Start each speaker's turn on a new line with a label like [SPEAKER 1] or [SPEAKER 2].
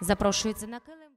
[SPEAKER 1] Запрошується на килим.